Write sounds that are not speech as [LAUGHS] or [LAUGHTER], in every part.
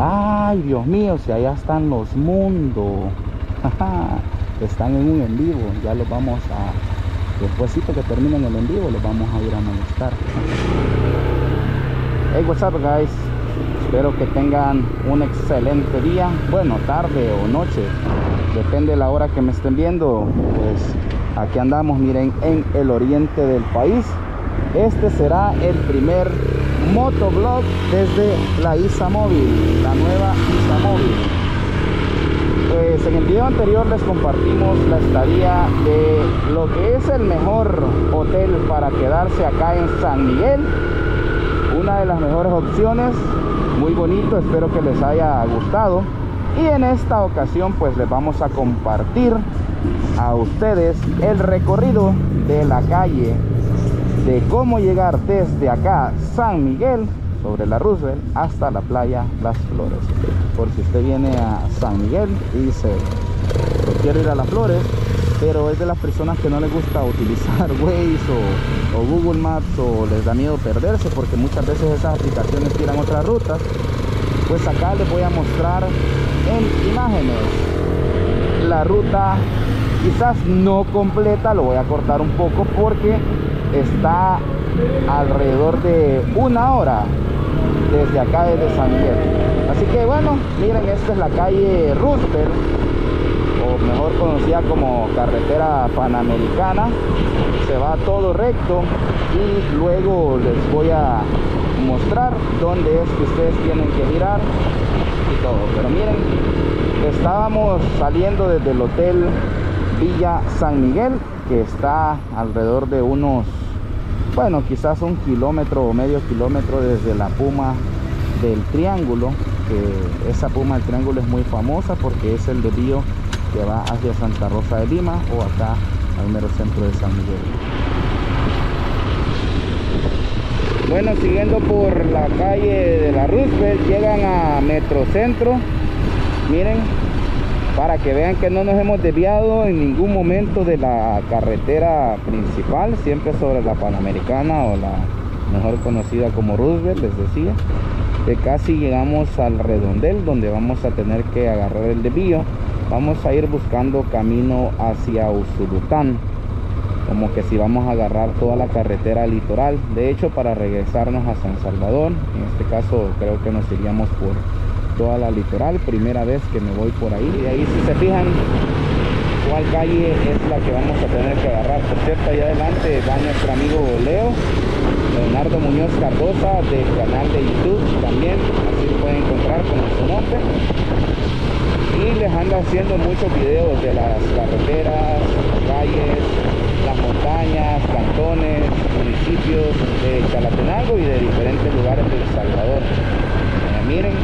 Ay, Dios mío, si allá están los mundos. [LAUGHS] están en un en vivo. Ya los vamos a... Despuésito que terminen el en vivo, los vamos a ir a molestar. Hey, what's up, guys? Espero que tengan un excelente día. Bueno, tarde o noche. Depende de la hora que me estén viendo. Pues aquí andamos, miren, en el oriente del país. Este será el primer motovlog desde la ISA Móvil, la nueva ISA Móvil. Pues en el video anterior les compartimos la estadía de lo que es el mejor hotel para quedarse acá en San Miguel. Una de las mejores opciones, muy bonito, espero que les haya gustado. Y en esta ocasión pues les vamos a compartir a ustedes el recorrido de la calle de cómo llegar desde acá, San Miguel, sobre la Roosevelt, hasta la playa Las Flores. Por si usted viene a San Miguel y dice, quiero ir a Las Flores, pero es de las personas que no les gusta utilizar [LAUGHS] Waze o, Google Maps o les da miedo perderse porque muchas veces esas aplicaciones tiran otras rutas, pues acá les voy a mostrar en imágenes la ruta quizás no completa, lo voy a cortar un poco porque está alrededor de una hora desde acá desde San Miguel. Así que bueno miren esta es la calle Roosevelt o mejor conocida como carretera panamericana. Se va todo recto y luego les voy a mostrar dónde es que ustedes tienen que girar y todo. Pero miren estábamos saliendo desde el hotel Villa San Miguel que está alrededor de unos bueno quizás un kilómetro o medio kilómetro desde la puma del triángulo que esa puma del triángulo es muy famosa porque es el desvío que va hacia Santa Rosa de Lima o acá al mero centro de San Miguel. Bueno siguiendo por la calle de la Roosevelt llegan a Metrocentro. Miren para que vean que no nos hemos desviado en ningún momento de la carretera principal, siempre sobre la Panamericana o la mejor conocida como Roosevelt, les decía, que casi llegamos al redondel donde vamos a tener que agarrar el desvío. Vamos a ir buscando camino hacia Usulután, como que si vamos a agarrar toda la carretera litoral. De hecho, para regresarnos a San Salvador, en este caso creo que nos iríamos por toda la litoral primera vez que me voy por ahí. Y ahí si se fijan cuál calle es la que vamos a tener que agarrar. Por cierto allá adelante va nuestro amigo Leo Leonardo Muñoz Cardosa del canal de YouTube también. Así lo pueden encontrar con su nombre. Y les anda haciendo muchos videos de las carreteras calles las montañas, cantones, municipios de Chalatenango y de diferentes lugares de El Salvador. Eh, miren,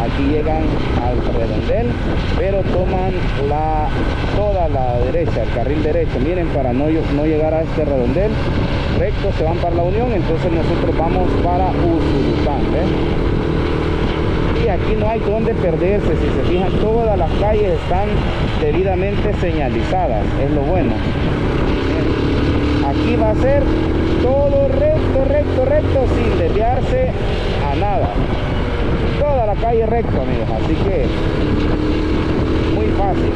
aquí llegan al redondel pero toman la toda la derecha el carril derecho. Miren para no, no llegar a este redondel recto se van para la unión entonces nosotros vamos para Usulután y aquí no hay donde perderse si se fijan todas las calles están debidamente señalizadas es lo bueno. Aquí va a ser todo recto recto recto sin desviarse la calle recto amigos así que muy fácil.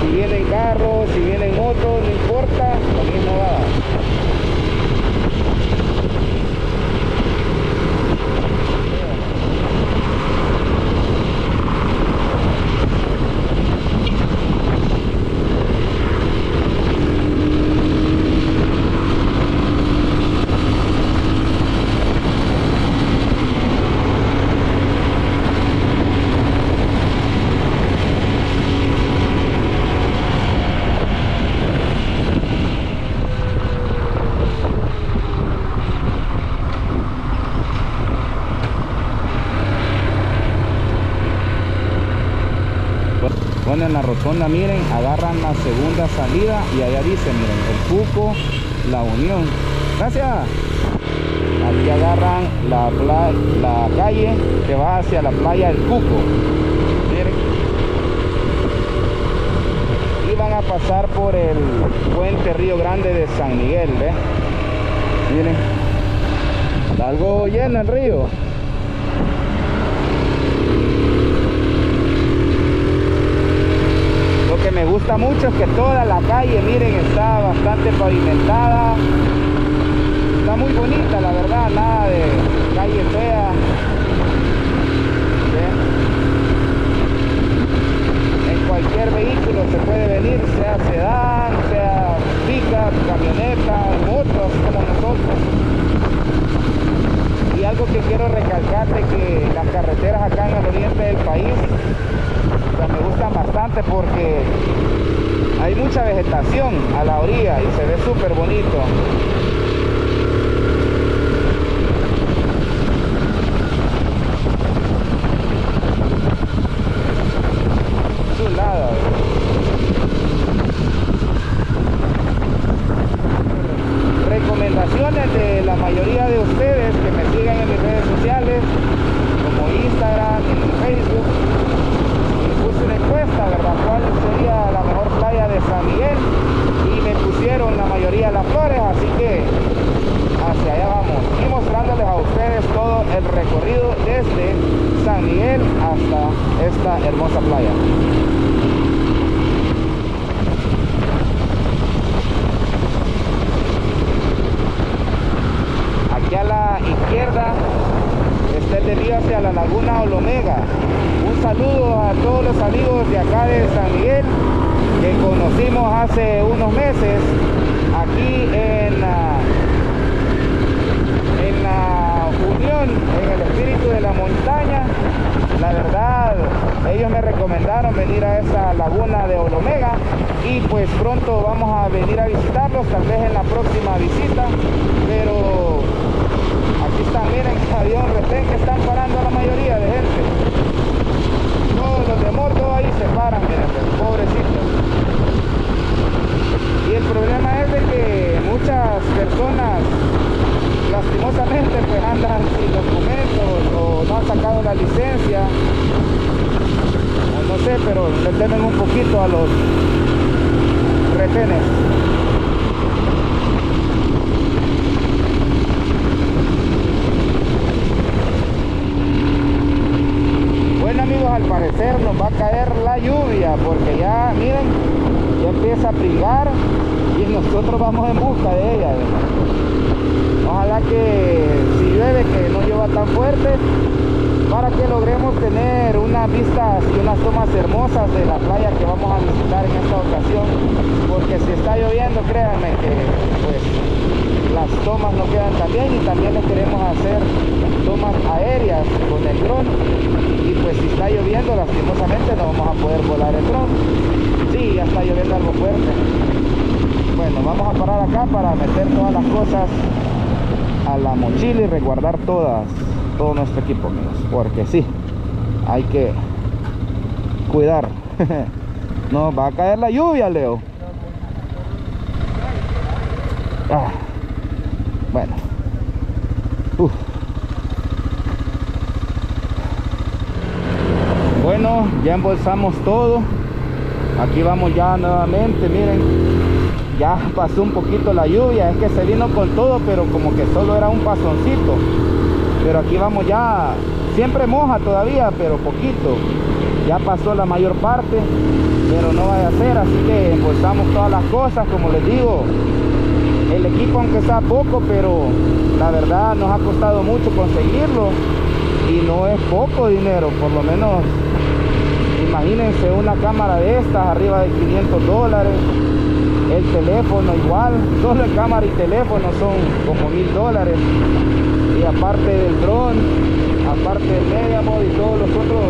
Si vienen carros si vienen motos no importa lo mismo va en la rotonda miren agarran la segunda salida y allá dice miren el Cuco la Unión. Gracias. Aquí agarran la, la calle que va hacia la playa del Cuco. Miren. Y van a pasar por el puente Río Grande de San Miguel ¿ve? miren. Algo lleno el río gusta mucho que toda la calle, miren, está bastante pavimentada. Está muy bonita, la verdad, nada de calle fea. En cualquier vehículo se puede venir, sea sedán, sea pica, camioneta, motos como nosotros. Y algo que quiero recalcarte que las carreteras acá en el oriente del país me gustan bastante porque hay mucha vegetación a la orilla y se ve súper bonito. Recomendaciones de la mayoría de ustedes que me siguen en mis redes sociales, como Instagram, y Facebook, puse una encuesta, ¿verdad? ¿Cuál sería la mejor playa de San Miguel? Y me pusieron la mayoría de las flores, así que hacia allá vamos. Y mostrándoles a ustedes todo el recorrido desde San Miguel hasta esta hermosa playa. Aquí a la izquierda está el desvío hacia la laguna Olomega. Un saludo a todos los amigos de acá de San Miguel que conocimos hace unos meses aquí en la, en la unión, en el espíritu de la montaña. La verdad, ellos me recomendaron venir a esa laguna de Olomega y pues pronto vamos a venir a visitarlos, tal vez en la próxima visita, pero aquí están, miren, [LAUGHS] avión retén que están parando a la mayoría de gente. Todos los de Mordo ahí se paran, miren, pobrecitos. Y el problema es de que muchas personas lastimosamente pues andan sin documentos o no han sacado la licencia no sé, pero le temen un poquito a los retenes. Bueno amigos, al parecer nos va a caer la lluvia porque ya, miren, ya empieza a prigar y nosotros vamos en busca de ella. Ojalá que si llueve, que no llueva tan fuerte, para que logremos tener unas vistas y unas tomas hermosas de la playa que vamos a visitar en esta ocasión. Porque si está lloviendo, créanme que pues las tomas no quedan tan bien y también les queremos hacer tomas aéreas con el dron y pues si está lloviendo lastimosamente no vamos a poder volar el dron sí, ya está lloviendo algo fuerte bueno, vamos a parar acá para meter todas las cosas a la mochila y resguardar todas todo nuestro equipo amigos. Porque sí hay que cuidar. [LAUGHS] No va a caer la lluvia Leo. Ah, bueno. Uf. bueno ya embolsamos todo. Aquí vamos ya nuevamente miren ya pasó un poquito la lluvia es que se vino con todo pero como que solo era un pasoncito. Pero aquí vamos ya siempre moja todavía pero poquito. Ya pasó la mayor parte pero no vaya a ser así que embolsamos todas las cosas como les digo. El equipo aunque sea poco pero la verdad nos ha costado mucho conseguirlo. Y no es poco dinero por lo menos imagínense una cámara de estas arriba de 500 dólares el teléfono igual solo cámara y teléfono son como mil dólares. Y aparte del dron aparte del media y todos los otros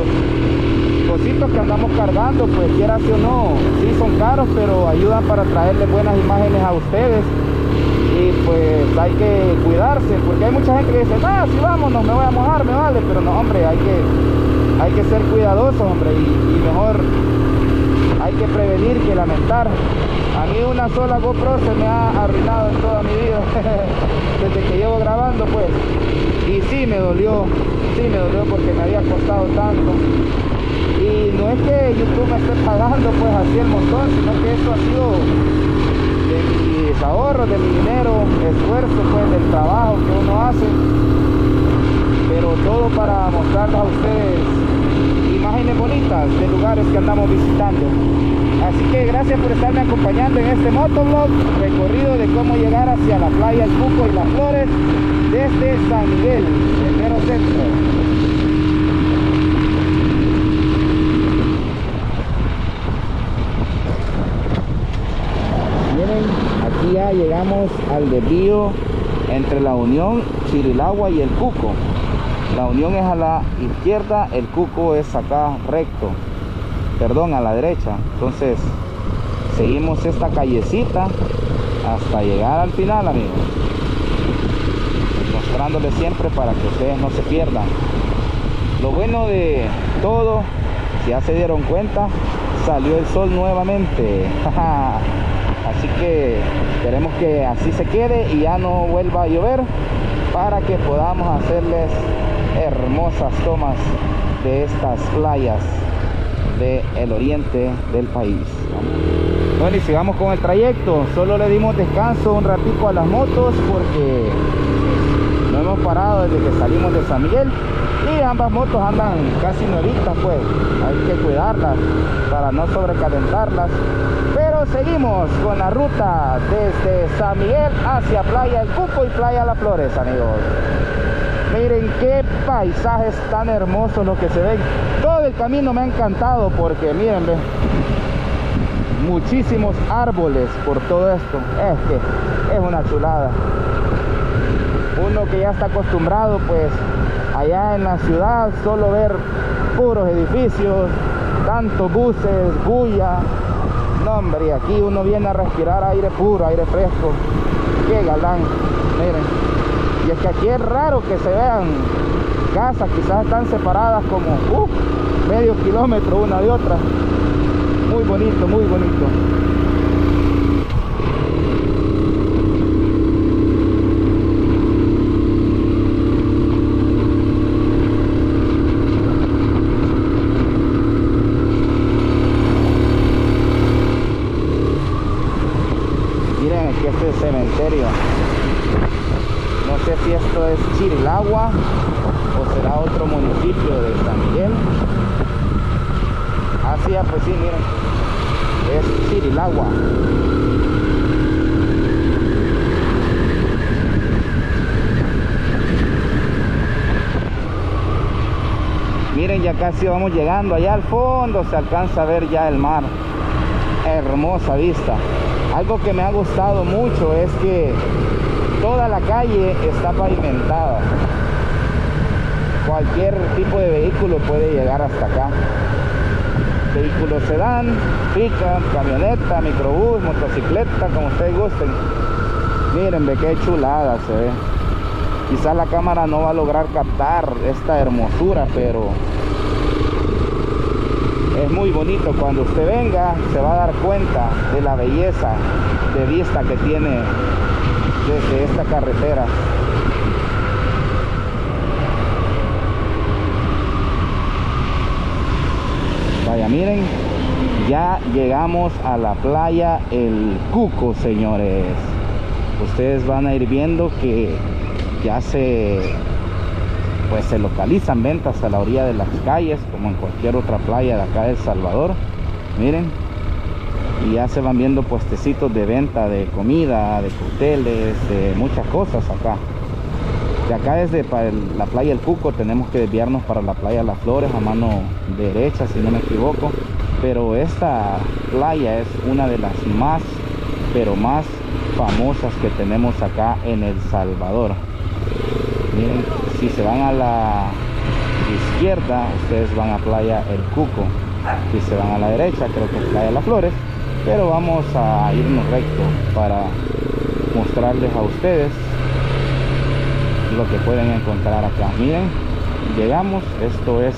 cositos que andamos cargando pues quiera o no sí son caros pero ayudan para traerle buenas imágenes a ustedes. Y pues hay que cuidarse porque hay mucha gente que dice ah si vámonos me voy a mojar me vale pero no hombre hay que hay que ser cuidadosos hombre y mejor que prevenir que lamentar. A mí una sola GoPro se me ha arruinado en toda mi vida [LAUGHS] desde que llevo grabando pues. Y sí me dolió sí me dolió porque me había costado tanto. Y no es que YouTube me esté pagando pues así el montón sino que eso ha sido de mis ahorros de mi dinero esfuerzo pues del trabajo que uno hace. Pero todo para mostrarles a ustedes imágenes bonitas de lugares que andamos visitando. Así que gracias por estarme acompañando en este motovlog, recorrido de cómo llegar hacia la playa El Cuco y las Flores desde San Miguel, el mero centro. Miren, aquí ya llegamos al desvío entre la Unión, Chirilagua y el Cuco. La Unión es a la izquierda, el Cuco es acá recto perdón, a la derecha. Entonces, seguimos esta callecita hasta llegar al final, amigos. Mostrándoles siempre para que ustedes no se pierdan. Lo bueno de todo, si ya se dieron cuenta, salió el sol nuevamente. [LAUGHS] así que queremos que así se quede y ya no vuelva a llover para que podamos hacerles hermosas tomas de estas playas del oriente del país. Bueno, y sigamos con el trayecto. Solo le dimos descanso un ratito a las motos porque no hemos parado desde que salimos de San Miguel. Y ambas motos andan casi nuevitas, pues. Hay que cuidarlas para no sobrecalentarlas. Pero seguimos con la ruta desde San Miguel hacia Playa El Cuco y Playa Las Flores, amigos. Miren qué paisajes tan hermosos los que se ven. Todo el camino me ha encantado porque miren, ve, muchísimos árboles por todo esto. Es que es una chulada. Uno que ya está acostumbrado pues allá en la ciudad solo ver puros edificios, tantos buses, bulla. No hombre, aquí uno viene a respirar aire puro, aire fresco. Qué galán, miren. Es que aquí es raro que se vean casas, quizás están separadas como medio kilómetro una de otra. Muy bonito, muy bonito. Miren aquí este cementerio sé si esto es Chirilagua o será otro municipio de San Miguel. Así ah, pues sí, miren, es Chirilagua. Miren, ya casi vamos llegando. Allá al fondo se alcanza a ver ya el mar. Hermosa vista. Algo que me ha gustado mucho es que toda la calle está pavimentada. Cualquier tipo de vehículo puede llegar hasta acá. Vehículos sedán, pica, camioneta, microbús, motocicleta, como ustedes gusten. Miren ve qué chulada se ve. Quizás la cámara no va a lograr captar esta hermosura pero es muy bonito. Cuando usted venga se va a dar cuenta de la belleza de vista que tiene desde esta carretera. Vaya miren ya llegamos a la playa el cuco señores. Ustedes van a ir viendo que ya se pues se localizan ventas a la orilla de las calles como en cualquier otra playa de acá de Salvador. Miren y ya se van viendo puestecitos de venta de comida, de cócteles, de muchas cosas acá. De acá desde la playa El Cuco tenemos que desviarnos para la playa Las Flores a mano derecha si no me equivoco. Pero esta playa es una de las más, pero más famosas que tenemos acá en El Salvador. Si se van a la izquierda, ustedes van a playa El Cuco. Si se van a la derecha, creo que playa Las Flores pero vamos a irnos recto para mostrarles a ustedes lo que pueden encontrar acá. Miren llegamos. Esto es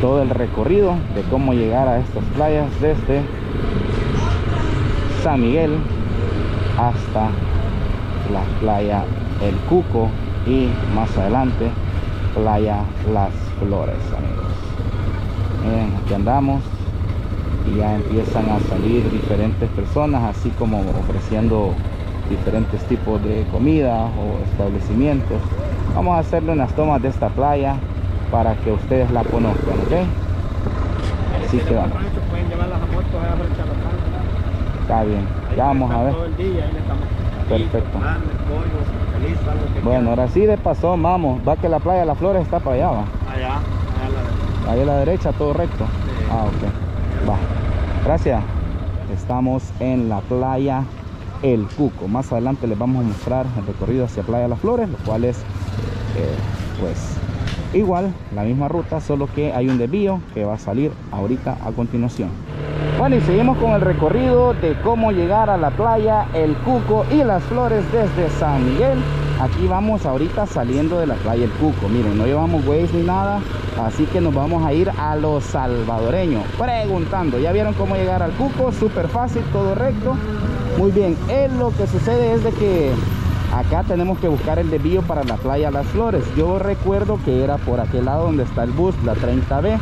todo el recorrido de cómo llegar a estas playas desde San Miguel hasta la playa El Cuco y más adelante playa Las Flores amigos. Miren aquí andamos ya empiezan a salir diferentes personas así como ofreciendo diferentes tipos de comida o establecimientos vamos a hacerle unas tomas de esta playa para que ustedes la conozcan ¿ok? Así que vamos. Está bien. Ya vamos a ver. Perfecto. Bueno, ahora sí de paso, vamos. Va que la playa de las flores está para allá, va. Allá, allá a la Ahí a la derecha, todo recto. Ah, ok. Va. Gracias. Estamos en la playa El Cuco. Más adelante les vamos a mostrar el recorrido hacia Playa Las Flores, lo cual es, eh, pues, igual, la misma ruta, solo que hay un desvío que va a salir ahorita a continuación. Bueno, y seguimos con el recorrido de cómo llegar a la playa El Cuco y Las Flores desde San Miguel. Aquí vamos ahorita saliendo de la playa El Cuco. Miren, no llevamos Waze ni nada, así que nos vamos a ir a los salvadoreños. Preguntando, ¿ya vieron cómo llegar al Cuco? Súper fácil, todo recto. Muy bien, eh, lo que sucede es de que acá tenemos que buscar el desvío para la playa Las Flores. Yo recuerdo que era por aquel lado donde está el bus, la 30B,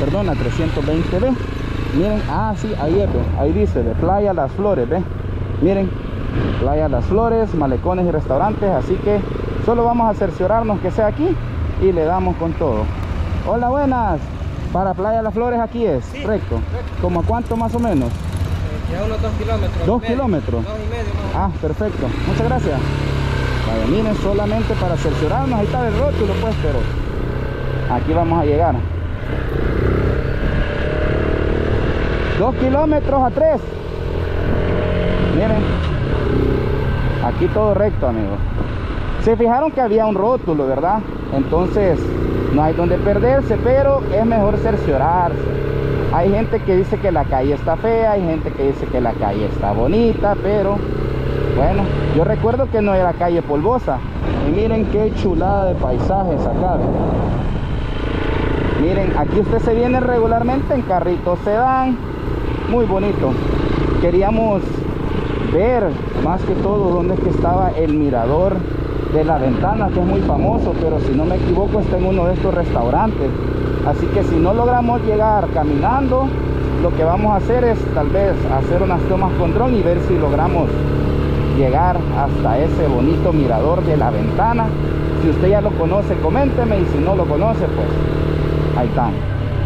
perdón, la 320B. Miren, ah, sí, ahí es, ahí dice, de playa Las Flores, ¿ve? Miren, playa Las Flores, malecones y restaurantes, así que solo vamos a cerciorarnos que sea aquí y le damos con todo. Hola, buenas. Para Playa Las Flores aquí es, Sí, recto. recto. ¿Como a cuánto más o menos? Ya unos dos kilómetros. ¿Dos kilómetros? Dos y medio más. o Ah, perfecto. Muchas gracias. Vale, miren, solamente para cerciorarnos, ahí está el rótulo pues, pero aquí vamos a llegar. Dos kilómetros a tres. Miren, aquí todo recto, amigos. Se fijaron que había un rótulo, ¿verdad? Entonces, no hay donde perderse, pero es mejor cerciorarse. Hay gente que dice que la calle está fea, hay gente que dice que la calle está bonita, pero bueno, yo recuerdo que no era calle polvosa. Y miren qué chulada de paisajes acá. Miren, aquí usted se viene regularmente en carritos sedán. Muy bonito. Queríamos ver más que todo dónde es que estaba el mirador de la ventana, que es muy famoso, pero si no me equivoco está en uno de estos restaurantes. Así que si no logramos llegar caminando, lo que vamos a hacer es tal vez hacer unas tomas con dron y ver si logramos llegar hasta ese bonito mirador de la ventana. Si usted ya lo conoce, coménteme y si no lo conoce, pues ahí están.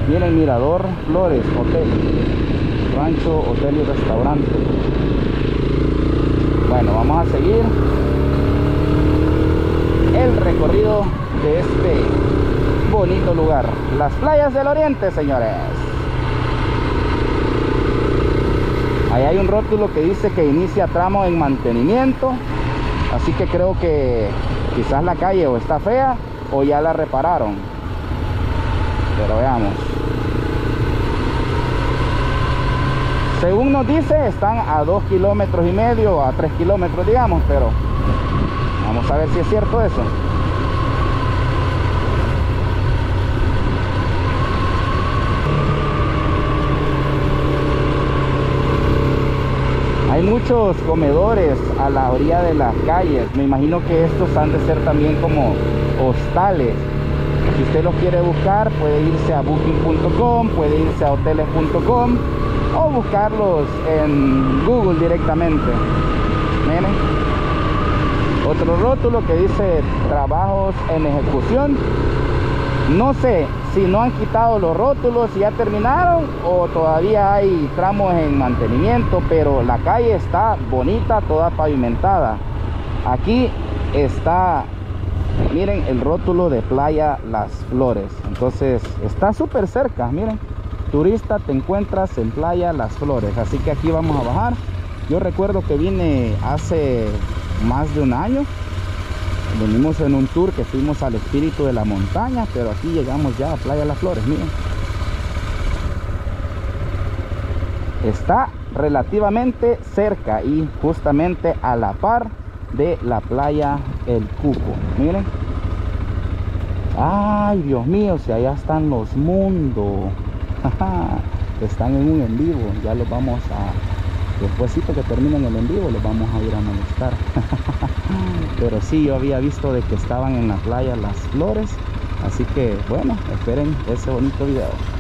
Miren, Mirador Flores, hotel, rancho, hotel y restaurante. Bueno, vamos a seguir el recorrido de este bonito lugar. Las playas del oriente, señores. Ahí hay un rótulo que dice que inicia tramo en mantenimiento. Así que creo que quizás la calle o está fea o ya la repararon. Pero veamos. Según nos dice, están a 2 kilómetros y medio, a 3 kilómetros, digamos, pero vamos a ver si es cierto eso. Hay muchos comedores a la orilla de las calles. Me imagino que estos han de ser también como hostales. Si usted los quiere buscar, puede irse a booking.com, puede irse a hoteles.com o buscarlos en Google directamente. Miren. Otro rótulo que dice trabajos en ejecución. No sé si no han quitado los rótulos y ya terminaron o todavía hay tramos en mantenimiento, pero la calle está bonita, toda pavimentada. Aquí está, miren el rótulo de Playa Las Flores. Entonces está súper cerca, miren. Turista te encuentras en Playa Las Flores. Así que aquí vamos a bajar. Yo recuerdo que vine hace más de un año venimos en un tour que fuimos al espíritu de la montaña pero aquí llegamos ya a Playa Las Flores miren está relativamente cerca y justamente a la par de la playa El Cuco miren ay Dios mío si allá están los mundos están en un en vivo ya los vamos a despuésito que terminen el en vivo los vamos a ir a molestar. [LAUGHS] Pero sí yo había visto de que estaban en la playa las flores así que bueno esperen ese bonito video